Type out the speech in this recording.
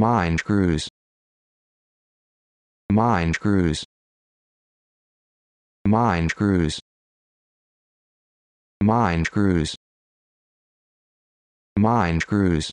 Mind cruise. Mind cruise. Mind cruise. Mind cruise. Mind cruise.